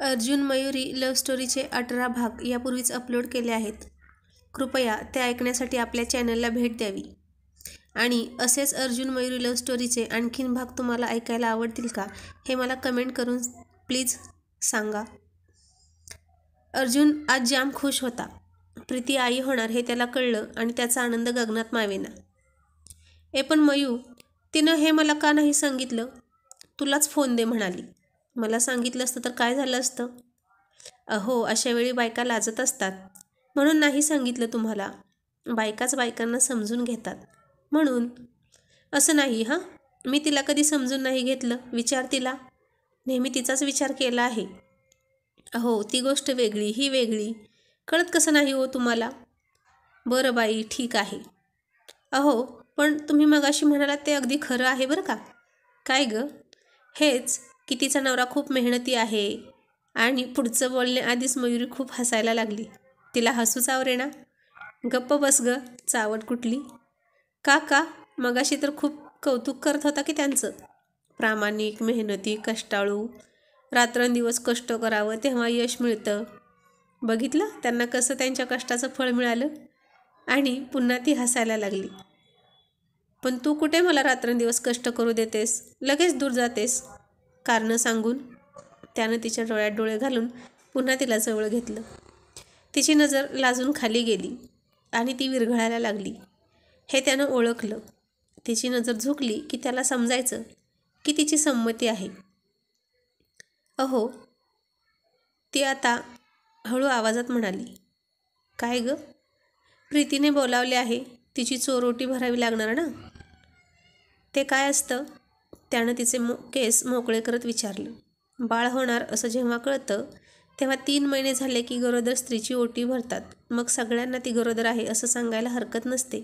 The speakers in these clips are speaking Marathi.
अर्जुन मयुरी लव्ह स्टोरीचे अठरा भाग यापूर्वीच अपलोड केले आहेत. कृपया ते ऐकण्यासाठी आपल्या चॅनलला भेट द्यावी. आणि असेच अर्जुन मयुरी लव्ह स्टोरीचे आणखीन भाग तुम्हाला ऐकायला आवडतील का हे मला कमेंट करून प्लीज सांगा. अर्जुन आज जाम खुश होता. प्रीती आई होणार हे त्याला कळलं आणि त्याचा आनंद गगनात मावेना. ए पण मयू तिनं हे मला का नाही सांगितलं? तुलाच फोन दे म्हणाली. मला सांगितलं असतं तर काय झालं असतं? अहो अशा वेळी बायका लाजत असतात. म्हणून नाही सांगितलं तुम्हाला. बायकाच बायकांना समजून घेतात. म्हणून? असं नाही हां? मी तिला कधी समजून नाही घेतलं. विचार तिला. नेहमी तिचाच विचार केला आहे. अहो ती गोष्ट वेगळी ही वेगळी. कळत कसं नाही हो तुम्हाला? बरं बाई ठीक आहे. अहो पण तुम्ही मगाशी म्हणालात ते अगदी खरं आहे बरं का? काय गं? हेच की तिचा नवरा खूप मेहनती आहे. आणि पुढचं बोलण्याआधीच मयुरी खूप हसायला लागली. तिला हसूच आवरेना. गप्प बस ग चावट कुठली? का का मगाशी तर खूप कौतुक करत होता की त्यांचं. प्रामाणिक मेहनती कष्टाळू. रात्रंदिवस कष्ट करावं तेव्हा यश मिळतं. बघितलं त्यांना कसं त्यांच्या कष्टाचं फळ मिळालं? आणि पुन्हा ती हसायला लागली. पण तू कुठे मला रात्रंदिवस कष्ट करू देतेस? लगेच दूर जातेस. कारणं सांगून त्यानं तिच्या डोळ्यात डोळे घालून पुन्हा तिला जवळ घेतलं. तिची नजर लाजून खाली गेली आणि ती विरघळायला लागली. हे त्यानं ओळखलं. तिची नजर झुकली की त्याला समजायचं की तिची संमती आहे. अहो ती आता हळू आवाजात म्हणाली काय ग? प्रीतीने बोलावले आहे तिची चोरोटी भरावी लागणार ना? ते काय असतं? त्यानं तिचे मो केस मोकळे करत विचारलं. बाळ होणार असं जेव्हा कळतं तेव्हा तीन महिने झाले की गरोदर स्त्रीची ओटी भरतात. मग सगळ्यांना ती गरोदर आहे असं सांगायला हरकत नसते.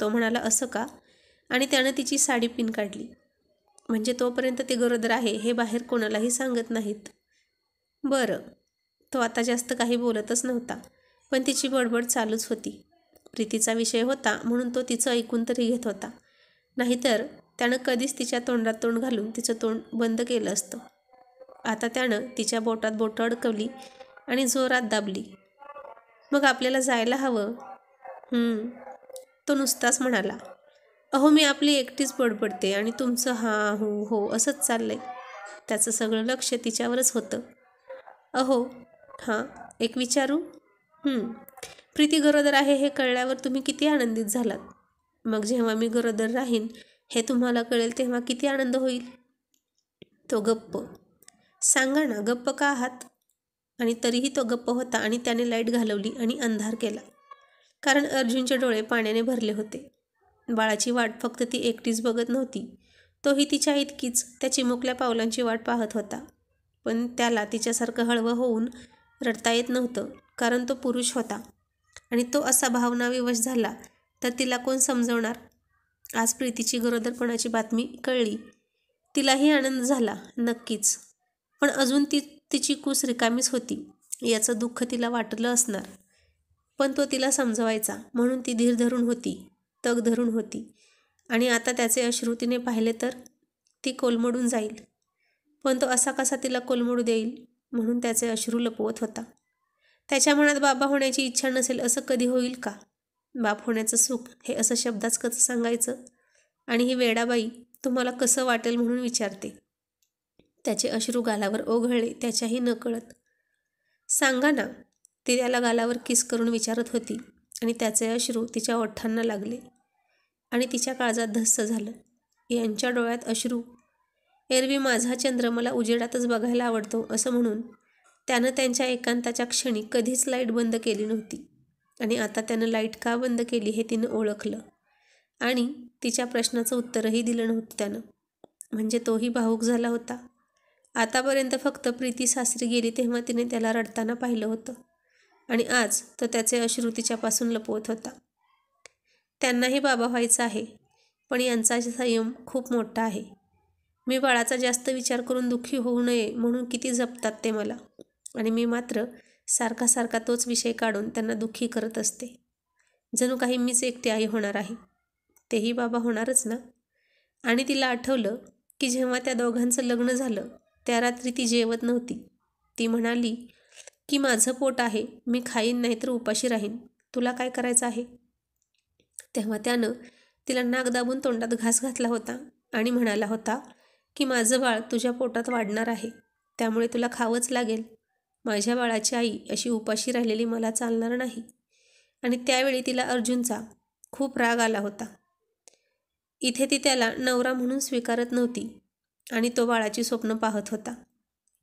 तो म्हणाला असं का? आणि त्यानं तिची साडी पिन काढली. म्हणजे तोपर्यंत ती गरोदर आहे हे बाहेर कोणालाही सांगत नाहीत. बरं. तो आता जास्त काही बोलतच नव्हता पण तिची बडबड चालूच होती. प्रीतीचा विषय होता म्हणून तो तिचं ऐकून तरी घेत होता. नाहीतर त्यानं कधीच तिच्या तोंडात तोंड घालून तिचं तोंड बंद केलं असतं. आता त्यानं तिच्या बोटात बोटं अडकवली आणि जोरात दाबली. मग आपल्याला जायला हवं. तो नुसताच म्हणाला अहो मी आपली एकटीच बडबडते आणि तुमचं हां हो हो असंच चाललंय. त्याचं सगळं लक्ष तिच्यावरच होतं. अहो हां एक विचारू? प्रीती गरोदर आहे हे कळल्यावर तुम्ही किती आनंदित झालात. मग जेव्हा मी गरोदर राहीन हे तुम्हाला कळेल तेव्हा किती आनंद होईल. तो गप्प. सांगा ना गप्प का आहात? आणि तरीही तो गप्प होता आणि त्याने लाइट घालवली आणि अंधार केला. कारण अर्जुनचे डोळे पाण्याने भरले होते. बाळाची वाट फक्त ती एकटीच बघत नव्हती. तोही तिच्या इतकीच त्या चिमुकल्या पावलांची वाट पाहत होता. पण त्याला तिच्यासारखं हळवं होऊन रडता येत नव्हतं कारण तो पुरुष होता. आणि तो असा भावनाविवश झाला तर तिला कोण समजवणार? आज प्रीतीची गरोदरपणाची बातमी कळली. तिलाही आनंद झाला नक्कीच. पण अजून ती तिची कूस रिकामीच होती याचं दुःख तिला वाटलं असणार. पण तो तिला समजवायचा म्हणून ती धीर धरून होती तग धरून होती. आणि आता त्याचे अश्रू तिने पाहिले तर ती कोलमडून जाईल. पण तो असा कसा तिला कोलमडू देईल म्हणून त्याचे अश्रू लपवत होता. त्याच्या मनात बाबा होण्याची इच्छा नसेल असं कधी होईल का? बाप होण्याचं सुख हे असं शब्दाच कसं सांगायचं? आणि ही वेडाबाई तुम्हाला कसं वाटेल म्हणून विचारते. त्याचे अश्रू गालावर ओघळले त्याच्याही न कळत सांगा ना ती त्याला गालावर किस करून विचारत होती आणि त्याचे अश्रू तिच्या ओठांना लागले. आणि तिच्या काळजात धस्स झालं. यांच्या डोळ्यात अश्रू. एरवी माझा चंद्र मला उजेडातच बघायला आवडतो असं म्हणून त्यानं त्यांच्या एकांताच्या क्षणी कधीच लाइट बंद केली नव्हती. आणि आता त्यानं लाइट का बंद केली हे तिनं ओळखलं. आणि तिच्या प्रश्नाचं उत्तरही दिलं नव्हतं त्यानं. म्हणजे तोही भाऊक झाला होता. आतापर्यंत फक्त प्रीती सासरी गेली तेव्हा तिने त्याला रडताना पाहिलं होतं. आणि आज तो त्याचे अश्रू तिच्यापासून लपवत होता. त्यांनाही बाबा व्हायचा आहे पण यांचा संयम खूप मोठा आहे. मी बाळाचा जास्त विचार करून दुःखी होऊ नये म्हणून किती जपतात ते मला. आणि मी मात्र सारखा सारखा तोच विषय काढून त्यांना दुःखी करत असते. जणू काही मीच एकटी आई होणार आहे. तेही बाबा होणारच ना? आणि तिला आठवलं की जेव्हा त्या दोघांचं लग्न झालं त्या रात्री ती जेवत नव्हती. ती म्हणाली की माझं पोट आहे मी खाईन नाहीतर उपाशी राहीन. तुला काय करायचं आहे? तेव्हा त्यानं तिला नाक दाबून तोंडात घास घातला होता आणि म्हणाला होता की माझं बाळ तुझ्या पोटात वाढणार आहे. त्यामुळे तुला खावंच लागेल. माझ्या बाळाची आई अशी उपाशी राहिलेली मला चालणार नाही. आणि त्यावेळी तिला अर्जुनचा खूप राग आला होता. इथे ती त्याला नवरा म्हणून स्वीकारत नव्हती आणि तो बाळाची स्वप्न पाहत होता.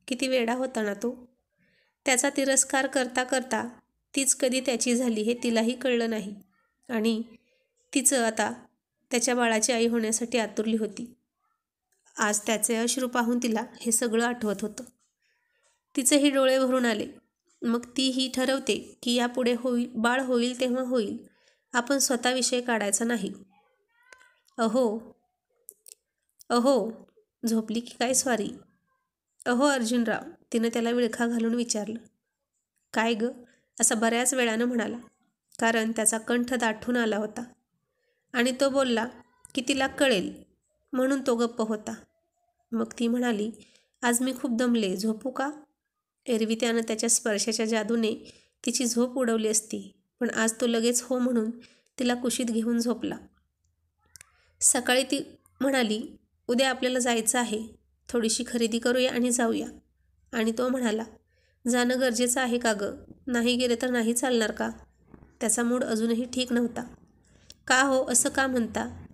किती वेडा होता ना तो. त्याचा तिरस्कार करता करता तीच कधी त्याची झाली हे तिलाही कळलं नाही. आणि तिचं आता त्याच्या बाळाची आई होण्यासाठी आतुरली होती. आज त्याचे अश्रू पाहून तिला हे सगळं आठवत होतं. तिचेही डोळे भरून आले. मग तीही ठरवते की यापुढे होईल बाळ होईल तेव्हा होईल. आपण स्वतःविषयी काढायचा नाही. अहो. अहो. झोपली की काय स्वारी? अहो अर्जुनराव तिनं त्याला विळखा घालून विचारलं. काय ग? असा बऱ्याच वेळानं म्हणाला. कारण त्याचा कंठ दाठून आला होता. आणि तो बोलला की तिला कळेल. म्हणून तो गप्प होता. मग ती म्हणाली आज मी खूप दमले. झोपू का? एरवी त्यानं त्याच्या स्पर्शाच्या जादूने तिची झोप उडवली असती पण आज तो लगेच हो म्हणून तिला कुशीत घेऊन झोपला. सकाळी ती म्हणाली उद्या आपल्याला जायचं आहे. थोडीशी खरेदी करूया आणि जाऊया. आणि तो म्हणाला जाणं गरजेचं आहे का गं? नाही गेले तर नाही चालणार का? त्याचा मूड अजूनही ठीक नव्हता. का हो? असं का म्हणता?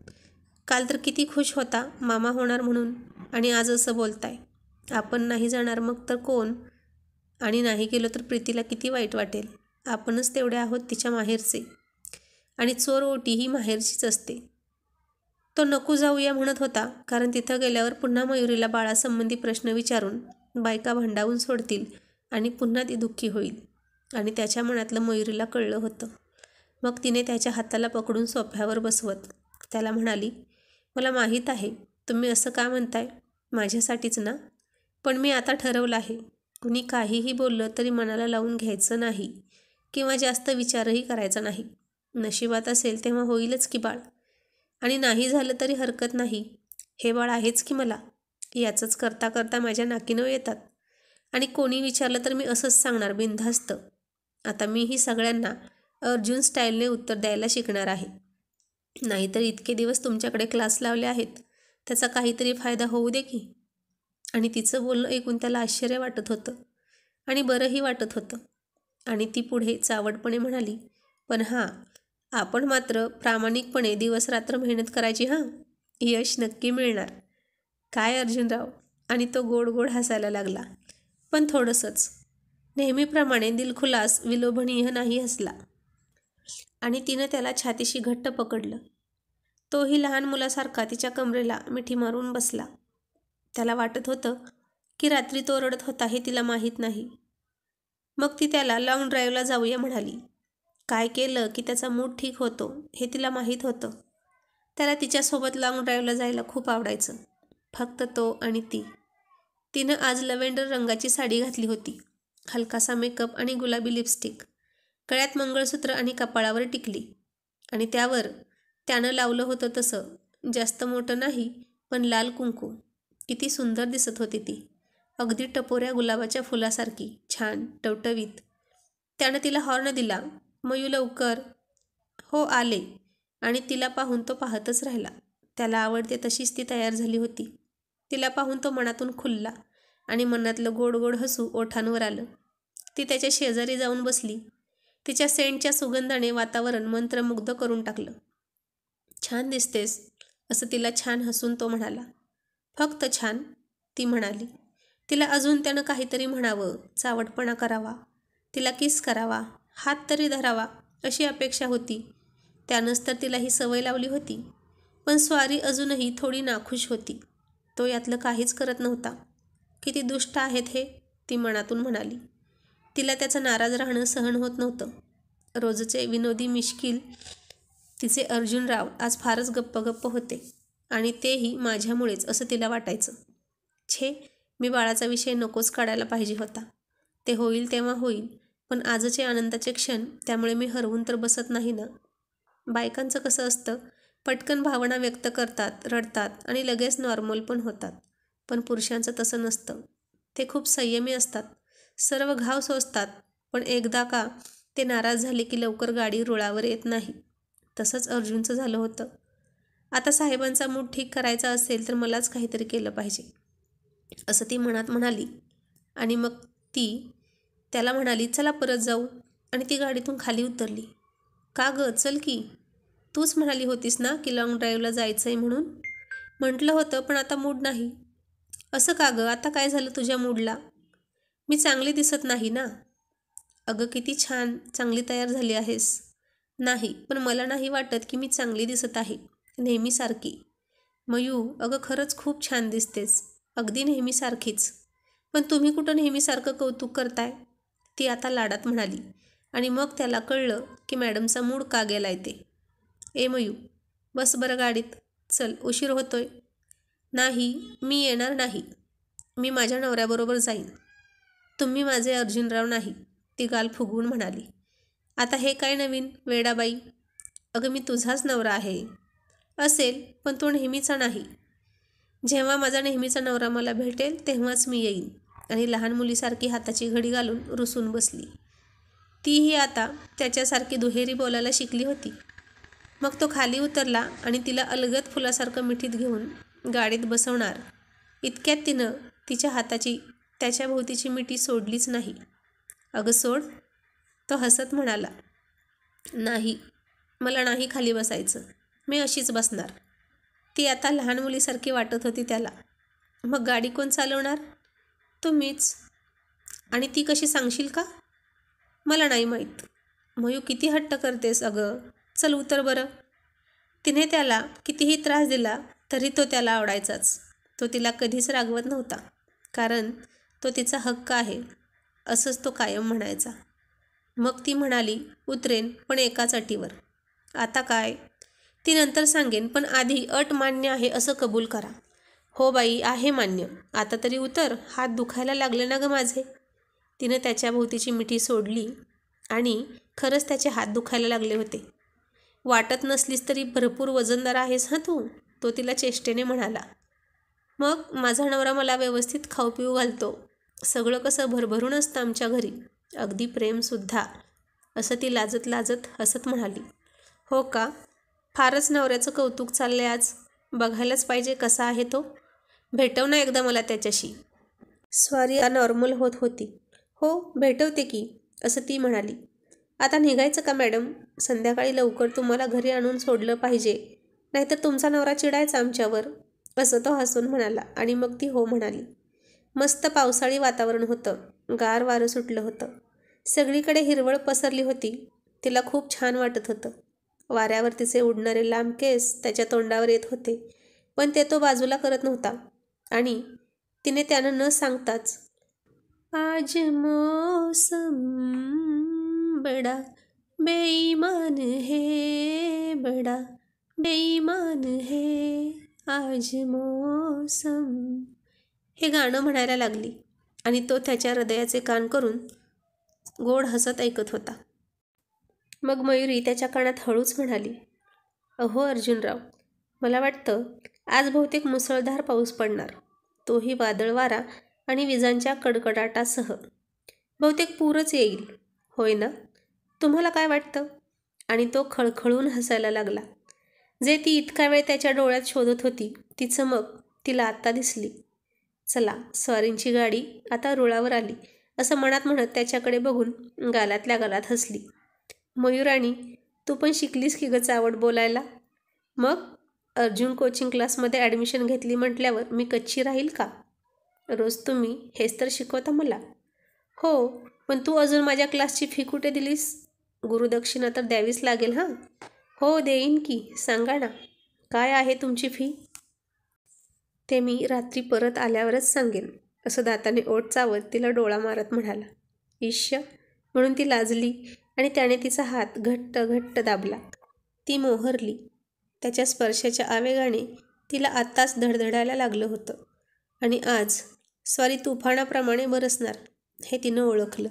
काल तर किती खुश होता मामा होणार म्हणून आणि आज असं बोलताय. आपण नाही जाणार मग तर कोण? आणि नाही गेलो तर प्रीतीला किती वाईट वाटेल. आपणच तेवढे आहोत तिच्या माहेरचे. आणि चोर ओटी ही माहेरचीच असते. तो नको जाऊया म्हणत होता कारण तिथं गेल्यावर पुन्हा मयुरीला बाळासंबंधी प्रश्न विचारून बायका भांडावून सोडतील आणि पुन्हा ती दुःखी होईल. आणि त्याच्या मनातलं मयुरीला कळलं होतं. मग तिने त्याच्या हाताला पकडून सोफ्यावर बसवत त्याला म्हणाली मला माहीत आहे तुम्ही असं का म्हणताय? माझ्यासाठीच ना. पण मी आता ठरवलं आहे कुणी काहीही बोललं तरी मनाला लावून घ्यायचं नाही किंवा जास्त विचारही करायचा नाही. नशिबात असेल तेव्हा होईलच की बाळ. आणि नाही झालं तरी हरकत नाही. हे बाळ आहेच की मला? याचंच करता करता माझ्या नाकीनं येतात. आणि कोणी विचारलं तर मी असंच सांगणार बिनधास्त. आता मीही सगळ्यांना अर्जुन स्टाईलने उत्तर द्यायला शिकणार आहे. नाहीतर इतके दिवस तुमच्याकडे क्लास लावले आहेत. त्याचा काहीतरी फायदा होऊ दे की. आणि तिचं बोलणं ऐकून त्याला आश्चर्य वाटत होतं. आणि बरंही वाटत होतं. आणि ती पुढे चावटपणे म्हणाली पण हां आपण मात्र प्रामाणिकपणे दिवसरात्र मेहनत करायची हां? यश नक्की मिळणार. काय अर्जुनराव? आणि तो गोड गोड हसायला लागला. पण थोडंसंच. नेहमीप्रमाणे दिलखुलास विलोभनीय नाही हसला. आणि तिनं त्याला छातीशी घट्ट पकडलं. तोही लहान मुलासारखा तिच्या कमरेला मिठी मारून बसला. त्याला वाटत होतं की रात्री तो रडत होता हे तिला माहीत नाही. मग ती त्याला लाँग ड्राईव्हला जाऊया म्हणाली. काय केलं की त्याचा मूड ठीक होतो हे तिला माहीत होतं. त्याला तिच्यासोबत लाँग ड्राईव्हला जायला खूप आवडायचं. फक्त तो आणि ती. तिनं आज लव्हेंडर रंगाची साडी घातली होती. हलकासा मेकअप आणि गुलाबी लिपस्टिक गळ्यात मंगळसूत्र आणि कपाळावर टिकली. आणि त्यावर त्यानं लावलं होतं तसं. जास्त मोठं नाही पण लाल कुंकू. किती सुंदर दिसत होती ती. अगदी टपोऱ्या गुलाबाच्या फुलासारखी छान टवटवीत. त्यानं तिला हॉर्न दिला. मयू लवकर. हो आले. आणि तिला पाहून तो पाहतच राहिला. त्याला आवडते तशीच ती तयार झाली होती. तिला पाहून तो मनातून खुलला आणि मनातलं गोड गोड हसू ओठांवर आलं. ती त्याच्या शेजारी जाऊन बसली. तिच्या सेंटच्या सुगंधाने वातावरण मंत्रमुग्ध करून टाकलं. छान दिसतेस असं तिला छान हसून तो म्हणाला. फक्त छान ती म्हणाली. तिला अजून त्यानं काहीतरी म्हणावं चावटपणा करावा. तिला किस करावा हात तरी धरावा अशी अपेक्षा होती. त्यानंच तर तिला ही सवय लावली होती. पण स्वारी अजूनही थोडी नाखुश होती. तो यातलं काहीच करत नव्हता. किती दुष्ट आहेत हे ती मनातून म्हणाली. तिला त्याचं नाराज राहणं सहन होत नव्हतं. रोजचे विनोदी मिश्किल तिचे अर्जुनराव आज फारच गप्प गप्प होते. आणि तेही माझ्यामुळेच असं तिला वाटायचं. छे मी बाळाचा विषय नकोच काढायला पाहिजे होता. ते होईल तेव्हा होईल पण आजचे आनंदाचे क्षण त्यामुळे मी हरवून तर बसत नाही ना. बायकांचं कसं असतं पटकन भावना व्यक्त करतात रडतात आणि लगेच नॉर्मल पण होतात. पण पुरुषांचं तसं नसतं. ते खूप संयमी असतात. सर्व घाव सोसतात पण एकदा का ते नाराज झाले की लवकर गाडी रुळावर येत नाही. तसंच अर्जुनचं झालं होतं. आता साहेबांचा मूड ठीक करायचा असेल तर मलाच काहीतरी केलं पाहिजे. असं ती मनात म्हणाली. आणि मग ती त्याला म्हणाली चला परत जाऊ. आणि ती गाडीतून खाली उतरली. का गं? चल की. तूच म्हणाली होतीस ना की लॉंग ड्राईव्हला जायचं आहे म्हणून? म्हटलं होतं पण आता मूड नाही. असं का गं? आता काय झालं तुझ्या मूडला? मी चांगली दिसत नाही ना. अगं किती छान चांगली तयार झाली आहेस. नाही पण मला नाही वाटत की मी चांगली दिसत आहे. नेहमीसारखी. मयू अगं खरंच खूप छान दिसतेस. अगदी नेहमीसारखीच. पण तुम्ही कुठं नेहमीसारखं कौतुक करताय? ती आता लाडात म्हणाली. आणि मग त्याला कळलं की मॅडमचा मूड का गेलाय ते. ए मयू बस बरं गाडीत. चल उशीर होतोय. नाही मी येणार नाही. मी माझ्या नवऱ्याबरोबर जाईन. तुम्ही माझे अर्जुनराव नाही ती गाल फुगवून म्हणाली. आता हे काय नवीन वेडाबाई? अगं मी तुझाच नवरा आहे. असेल पण तो नेहमीचा नाही. जेव्हा माझा नेहमीचा नवरा मला भेटेल तेव्हाच मी येईन. आणि लहान मुलीसारखी हाताची घडी घालून रुसून बसली. तीही आता त्याच्यासारखी दुहेरी बोलायला शिकली होती. मग तो खाली उतरला आणि तिला अलगद फुलासारखं मिठीत घेऊन गाडीत बसवणार. इतक्यात तिनं तिच्या हाताची त्याच्या भोवतीची मिठी सोडलीच नाही. अगं सोड तो हसत म्हणाला. नाही मला नाही खाली बसायचं. मी अशीच बसणार. ती आता लहान मुलीसारखी वाटत होती त्याला. मग गाडी कोण चालवणार? तुम्हीच. आणि ती कशी सांगशील का? मला नाही माहीत. मयू किती हट्ट करतेस अगं चल उतर बरं. तिने त्याला कितीही त्रास दिला तरी तो त्याला आवडायचाच. तो तिला कधीच रागवत नव्हता. कारण तो तिचा हक्क आहे. असंच तो कायम म्हणायचा. मग ती म्हणाली उतरेन पण एकाच अटीवर. आता काय? ती नंतर सांगेन पण आधी अट मान्य आहे असं कबूल करा. हो बाई आहे मान्य. आता तरी उतर. हात दुखायला लागले ना गं माझे? तिनं त्याच्या भोवतीची मिठी सोडली आणि खरंच त्याचे हात दुखायला लागले होते. वाटत नसलीस तरी भरपूर वजनदार आहेस हां तू? तो तिला चेष्टेने म्हणाला. मग माझा नवरा मला व्यवस्थित खाऊ पिऊ घालतो. सगळं कसं भरभरून असतं आमच्या घरी. अगदी प्रेमसुद्धा. असं ती लाजत लाजत हसत म्हणाली. हो का? फारच नवऱ्याचं कौतुक चाललंय आज. बघायलाच पाहिजे कसा आहे तो. भेटव ना एकदा मला त्याच्याशी. स्वारी नॉर्मल होत होती. हो भेटवते की असं ती म्हणाली. आता निघायचं का मॅडम? संध्याकाळी लवकर तुम्हाला घरी आणून सोडलं पाहिजे. नाहीतर तुमचा नवरा चिडायचा आमच्यावर. असं तो हसून म्हणाला आणि मग ती हो म्हणाली. मस्त पावसाळी वातावरण होतं. गार वारं सुटलं होतं. सगळीकडे हिरवळ पसरली होती. तिला खूप छान वाटत होतं. वाऱ्यावर तिचे उडणारे लांब केस त्याच्या तोंडावर येत होते पण ते तो बाजूला करत नव्हता. आणि तिने त्यानं न सांगताच आज मौसम बडा बेईमान हे बडा बेईमान हे आज मौसम. हे गाणं म्हणायला लागली आणि तो त्याच्या हृदयाचे कान करून गोड हसत ऐकत होता. मग मयुरी त्याच्या कानात हळूच म्हणाली अहो अर्जुनराव मला वाटतं आज बहुतेक मुसळधार पाऊस पडणार. तोही वादळ वारा आणि विजांच्या कडकडाटासह. बहुतेक पूरच येईल. होय ना? तुम्हाला काय वाटतं? आणि तो खळखळून हसायला लागला. जे ती इतका वेळ त्याच्या डोळ्यात शोधत होती ती चमक तिला आत्ता दिसली. चला स्वारींची गाडी आता रुळावर आली असं मनात म्हणत त्याच्याकडे बघून गालातल्या गालात हसली. मयुराणी तू पण शिकलीस की गं चावड बोलायला? मग? अर्जुन कोचिंग क्लासमध्ये ॲडमिशन घेतली म्हटल्यावर मी कच्ची राहील का? रोज तुम्ही हेच तर शिकवता मला. हो पण तू अजून माझ्या क्लासची फी कुठे दिलीस? गुरुदक्षिणा तर द्यावीच लागेल हां? हो देईन की. सांगा ना काय आहे तुमची फी ते मी रात्री परत आल्यावरच सांगेन असं दाताने ओट चावत तिला डोळा मारत म्हणाला. ईश्य म्हणून ती लाजली. आणि त्याने तिचा हात घट्ट घट्ट दाबला. ती मोहरली. त्याच्या स्पर्शाच्या आवेगाने तिला आत्ताच धडधडायला लागलं होतं. आणि आज स्वारी तुफानाप्रमाणे बरसणार हे तिनं ओळखलं.